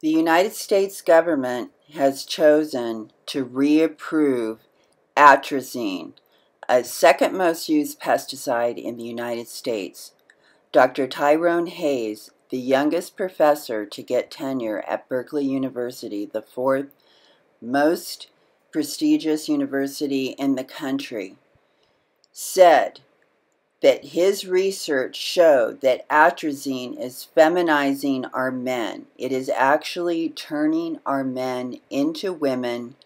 The United States government has chosen to reapprove atrazine, a second most used pesticide in the United States. Dr. Tyrone Hayes, the youngest professor to get tenure at Berkeley University, the fourth most prestigious university in the country, said that his research showed that atrazine is feminizing our men. It is actually turning our men into women,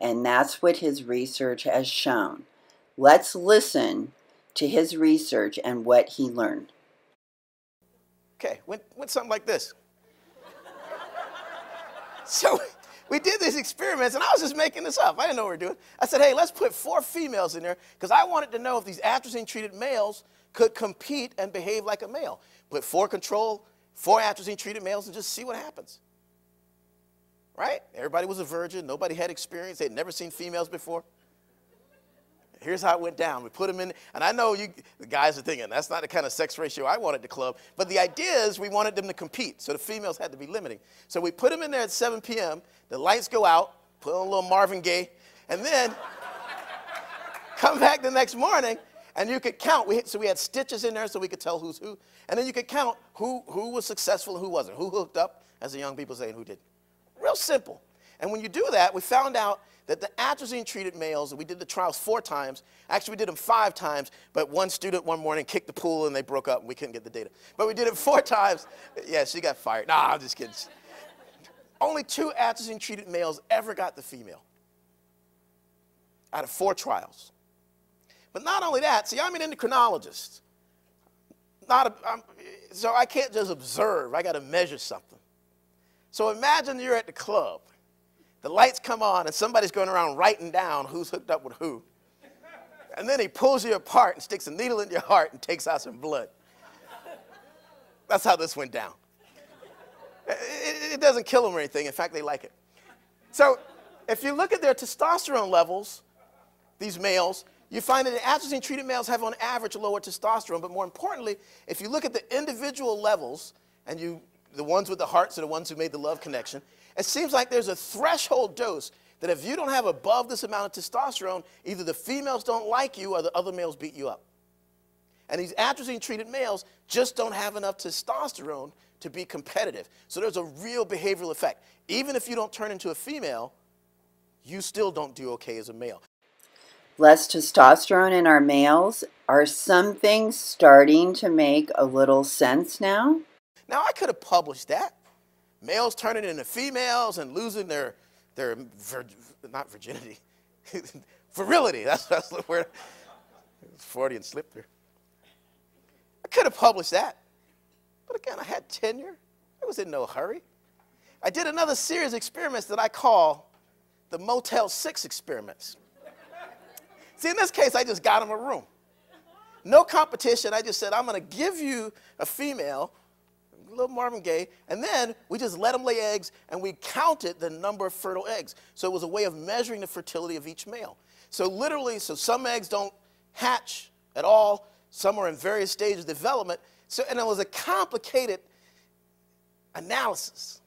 and that's what his research has shown. Let's listen to his research and what he learned. Okay, went, went something like this. so we did these experiments, and I was just making this up. I didn't know what we were doing. I said, hey, let's put four females in there because I wanted to know if these atrazine treated males could compete and behave like a male. Put four control, four atrazine treated males, and just see what happens. Right? Everybody was a virgin. Nobody had experience. They'd never seen females before. Here's how it went down. We put them in, and I know you the guys are thinking that's not the kind of sex ratio I wanted to club. But the idea is we wanted them to compete, so the females had to be limiting. So we put them in there at 7 p.m. The lights go out, put on a little Marvin Gaye, and then come back the next morning, and you could count. We, so we had stitches in there so we could tell who's who, and then you could count who who was successful and who wasn't, who hooked up, as the young people say, and who didn't. Real simple. And when you do that, we found out that the atrazine treated males, we did the trials four times. Actually, we did them five times, but one student one morning kicked the pool and they broke up and we couldn't get the data. But we did it four times. Yeah, she got fired. Nah, I'm just kidding. Only two atrazine treated males ever got the female out of four trials. But not only that, see, I'm an endocrinologist. Not a, I'm, so I can't just observe, I got to measure something. So imagine you're at the club the lights come on and somebody's going around writing down who's hooked up with who. And then he pulls you apart and sticks a needle in your heart and takes out some blood. That's how this went down. It, it, doesn't kill them or anything. In fact, they like it. So if you look at their testosterone levels, these males, you find that the atrazine treated males have on average lower testosterone. But more importantly, if you look at the individual levels, and you, the ones with the hearts are the ones who made the love connection, it seems like there's a threshold dose that if you don't have above this amount of testosterone, either the females don't like you or the other males beat you up. And these atrazine treated males just don't have enough testosterone to be competitive. So there's a real behavioral effect. Even if you don't turn into a female, you still don't do okay as a male. Less testosterone in our males. Are some things starting to make a little sense now? Now, I could have published that males turning into females and losing their, their vir, not virginity, virility. That's, that's the word. Freudian slip there. I could have published that. But again, I had tenure. I was in no hurry. I did another series of experiments that I call the Motel 6 experiments. See, in this case, I just got them a room. No competition. I just said, I'm going to give you a female little Marvin Gaye, and then we just let them lay eggs and we counted the number of fertile eggs. So it was a way of measuring the fertility of each male. So literally, so some eggs don't hatch at all, some are in various stages of development. So, and it was a complicated analysis.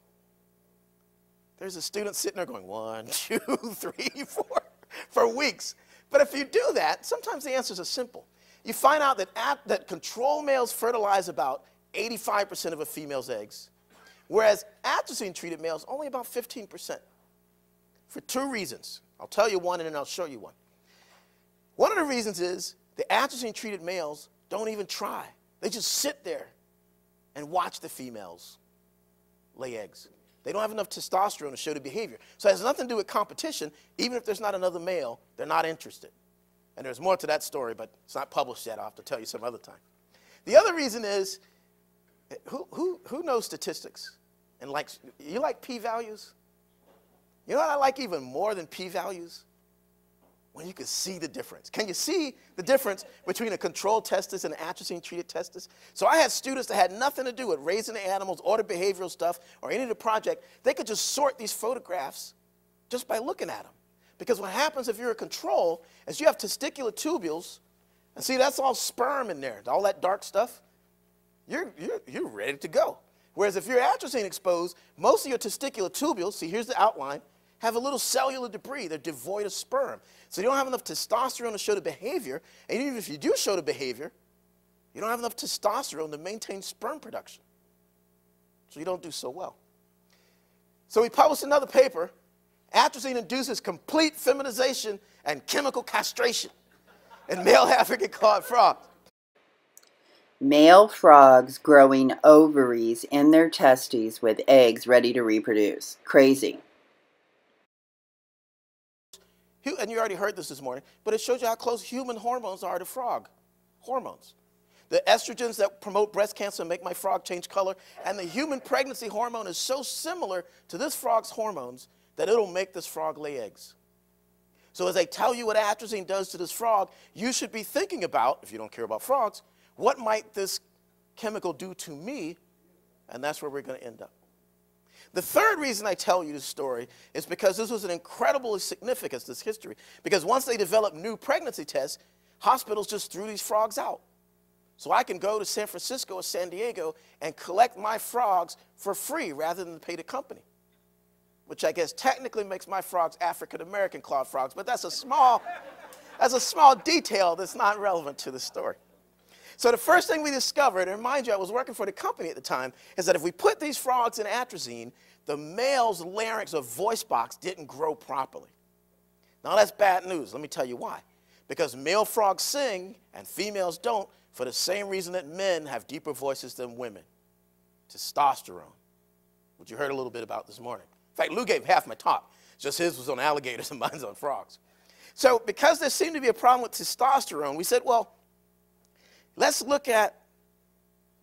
There's a student sitting there going, one, two, three, four, for weeks. But if you do that, sometimes the answers are simple. You find out that, at, that control males fertilize about 85% of a female's eggs, whereas atrazine treated males only about 15%. For two reasons. I'll tell you one and then I'll show you one. One of the reasons is the atrazine treated males don't even try. They just sit there and watch the females lay eggs. They don't have enough testosterone to show the behavior. So it has nothing to do with competition. Even if there's not another male, they're not interested. And there's more to that story, but it's not published yet. I'll have to tell you some other time. The other reason is who, who, who knows statistics and likes, you like p-values? You know what I like even more than p-values? When you can see the difference. Can you see the difference between a controlled testis and an atrazine treated testis? So I had students that had nothing to do with raising the animals or the behavioral stuff or any of the project. They could just sort these photographs just by looking at them. Because what happens if you're a control is you have testicular tubules, and see, that's all sperm in there, all that dark stuff you're, you're, you're ready to go. Whereas if you're atrazine exposed, most of your testicular tubules, see here's the outline, have a little cellular debris. They're devoid of sperm. So you don't have enough testosterone to show the behavior. And even if you do show the behavior, you don't have enough testosterone to maintain sperm production. So you don't do so well. So we published another paper. Atrazine induces complete feminization and chemical castration in male African clawed frogs. Male frogs growing ovaries in their testes with eggs ready to reproduce. Crazy. And you already heard this this morning, but it shows you how close human hormones are to frog hormones. The estrogens that promote breast cancer and make my frog change color, and the human pregnancy hormone is so similar to this frog's hormones that it'll make this frog lay eggs. So as I tell you what atrazine does to this frog, you should be thinking about, if you don't care about frogs, what might this chemical do to me? And that's where we're going to end up. The third reason I tell you this story is because this was an incredible significance, this history. Because once they developed new pregnancy tests, hospitals just threw these frogs out. So I can go to San Francisco or San Diego and collect my frogs for free rather than pay the company. Which I guess technically makes my frogs African American clawed frogs, but that's a small, that's a small detail that's not relevant to the story. So the first thing we discovered, and mind you, I was working for the company at the time, is that if we put these frogs in atrazine, the male's larynx or voice box didn't grow properly. Now that's bad news. Let me tell you why. Because male frogs sing and females don't for the same reason that men have deeper voices than women testosterone, which you heard a little bit about this morning. In fact, Lou gave half my talk, just his was on alligators and mine's on frogs. So, because there seemed to be a problem with testosterone, we said, well, let's look at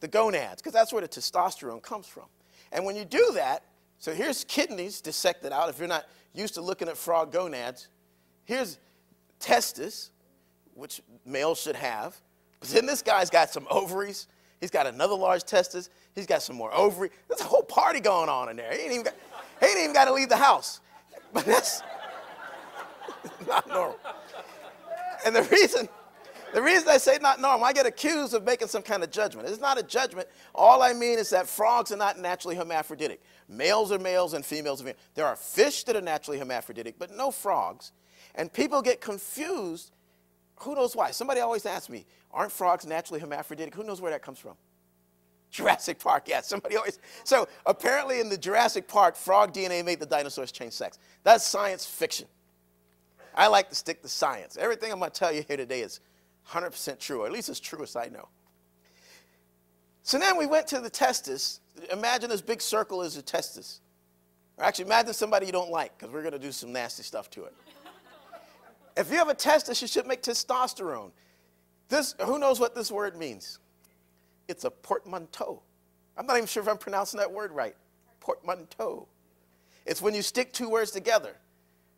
the gonads, because that's where the testosterone comes from. And when you do that, so here's kidneys dissected out, if you're not used to looking at frog gonads. Here's testis, which males should have. But then this guy's got some ovaries. He's got another large testis. He's got some more ovary. There's a whole party going on in there. He ain't even got, he ain't even got to leave the house. But that's not normal. And the reason, the reason I say not normal, I get accused of making some kind of judgment. It's not a judgment. All I mean is that frogs are not naturally hermaphroditic. Males are males and females are females. There are fish that are naturally hermaphroditic, but no frogs. And people get confused who knows why? Somebody always asks me, aren't frogs naturally hermaphroditic? Who knows where that comes from? Jurassic Park, yeah, somebody always. So apparently in the Jurassic Park, frog DNA made the dinosaurs change sex. That's science fiction. I like to stick to science. Everything I'm going to tell you here today is 100% true, or at least as true as I know. So then we went to the testis. Imagine this big circle is a testis. Or actually, imagine somebody you don't like, because we're going to do some nasty stuff to it. If you have a testis, you should make testosterone. This, who knows what this word means? It's a portmanteau. I'm not even sure if I'm pronouncing that word right. Portmanteau. It's when you stick two words together,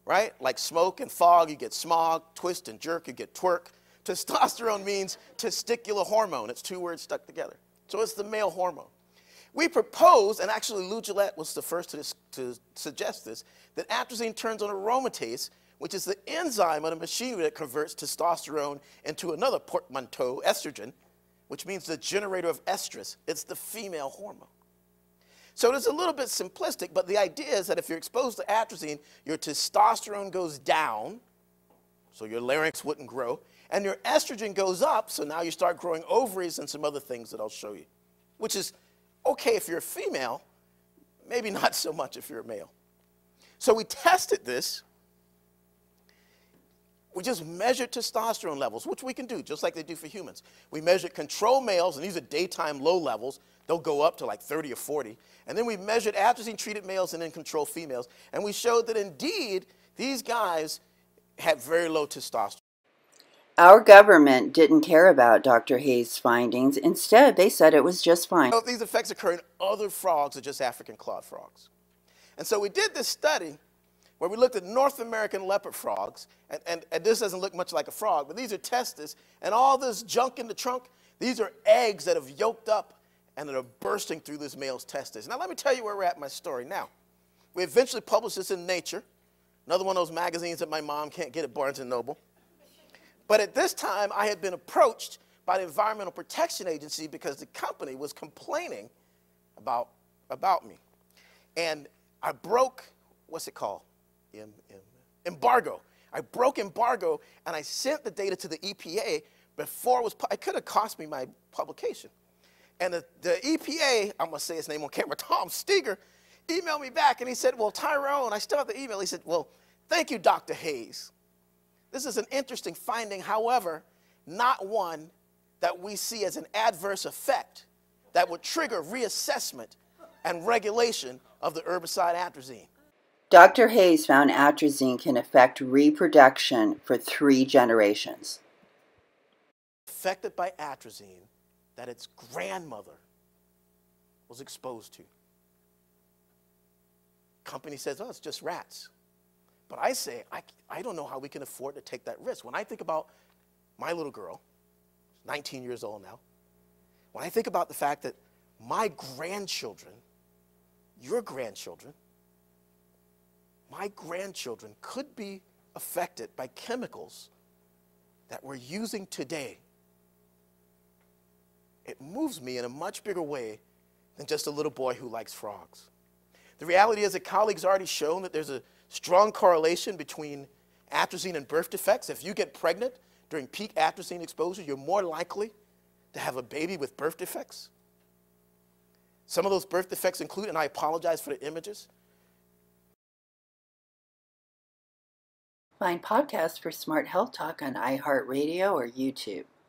right? Like smoke and fog, you get smog, twist and jerk, you get twerk. Testosterone means testicular hormone. It's two words stuck together. So it's the male hormone. We proposed, and actually Lou Guillette was the first to, to suggest this, that atrazine turns on aromatase, which is the enzyme of the machinery that converts testosterone into another portmanteau, estrogen, which means the generator of estrus. It's the female hormone. So it is a little bit simplistic, but the idea is that if you're exposed to atrazine, your testosterone goes down, so your larynx wouldn't grow, and your estrogen goes up, so now you start growing ovaries and some other things that I'll show you, which is okay if you're a female, maybe not so much if you're a male. So we tested this we just measured testosterone levels, which we can do just like they do for humans. We measured control males, and these are daytime low levels. They'll go up to like 30 or 40. And then we measured atrazine treated males and then control females. And we showed that indeed these guys had very low testosterone. Our government didn't care about Dr. Hayes' findings. Instead, they said it was just fine. These effects occur in other frogs or just African clawed frogs. And so we did this study where we looked at North American leopard frogs, and, and, and, this doesn't look much like a frog, but these are testes, and all this junk in the trunk, these are eggs that have yolked up and that are bursting through this male's testes. Now, let me tell you where we're at in my story. Now, we eventually published this in Nature, another one of those magazines that my mom can't get at Barnes & Noble. But at this time, I had been approached by the Environmental Protection Agency because the company was complaining about about me. And I broke, what's it called? em- em- embargo. I broke embargo and I sent the data to the EPA before it was, it could have cost me my publication. And the, the EPA, I'm gonna say his name on camera, Tom Steeger, emailed me back and he said, Well, Tyrone, I still have the email. He said, Well, thank you, Dr. Hayes. This is an interesting finding, however, not one that we see as an adverse effect that would trigger reassessment and regulation of the herbicide atrazine. Dr. Hayes found atrazine can affect reproduction for three generations. Affected by atrazine that its grandmother was exposed to. Company says, oh, it's just rats. But I say, I, I don't know how we can afford to take that risk. When I think about my little girl, 19 years old now, when I think about the fact that my grandchildren, your grandchildren, my grandchildren could be affected by chemicals that we're using today, it moves me in a much bigger way than just a little boy who likes frogs. The reality is that colleagues already shown that there's a strong correlation between atrazine and birth defects. If you get pregnant during peak atrazine exposure, you're more likely to have a baby with birth defects. Some of those birth defects include, and I apologize for the images, Find podcasts for Smart Health Talk on iHeartRadio or YouTube.